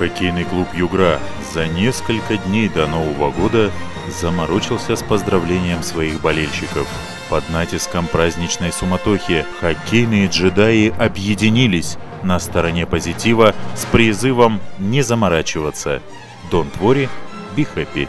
Хоккейный клуб «Югра» за несколько дней до Нового года заморочился с поздравлением своих болельщиков. Под натиском праздничной суматохи хоккейные джедаи объединились на стороне позитива с призывом не заморачиваться. Don't worry, be happy.